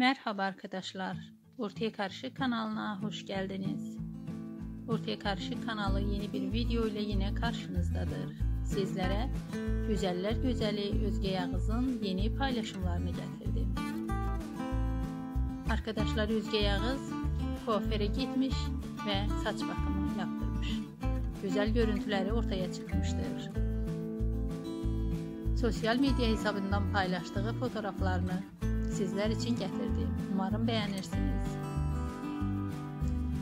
Merhaba arkadaşlar. Ortaya Karşı kanalına hoş geldiniz. Ortaya Karşı kanalı yeni bir video ile yine karşınızdadır. Sizlere Güzeller Güzeli Özge Yağız'ın yeni paylaşımlarını getirdim. Arkadaşlar Özge Yağız kuaföre gitmiş ve saç bakımı yaptırmış. Güzel görüntüleri ortaya çıkmıştır. Sosyal medya hesabından paylaştığı fotoğraflarını sizlər üçün gətirdim. Umarım bəyənirsiniz.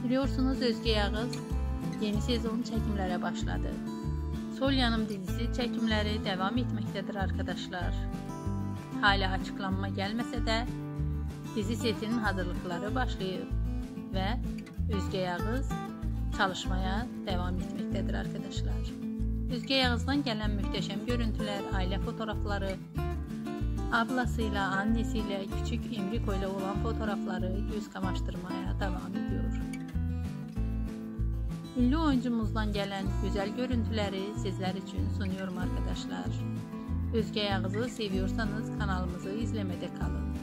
Biliyorsunuz Özgə Yağız yeni sezon çəkimlərə başladı. Sol yanım dizisi çəkimləri davam etməkdədir arkadaşlar. Hala açıqlanma gəlməsə də dizi setinin hazırlıqları başlayıb və Özgə Yağız çalışmaya davam etməkdədir arkadaşlar. Özgə Yağızdan gələn möhtəşəm görüntülər, ailə fotoğrafları ablasıyla, annesiyle, küçük Emriko ile olan fotoğrafları göz kamaştırmaya devam ediyor. Ünlü oyuncumuzdan gelen güzel görüntüleri sizler için sunuyorum arkadaşlar. Özge Yağız'ı seviyorsanız kanalımızı izlemede kalın.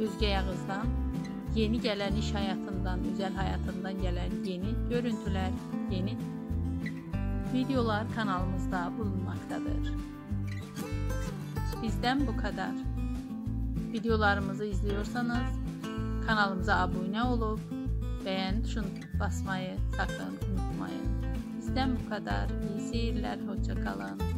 Özge Yağız'dan yeni gelen iş hayatından, özel hayatından gelen yeni görüntüler, yeni videolar kanalımızda bulunmaktadır. Bizden bu kadar. Videolarımızı izliyorsanız kanalımıza abone olup beğen tuşuna basmayı sakın unutmayın. Bizden bu kadar. İyi seyirler. Hoşça kalın.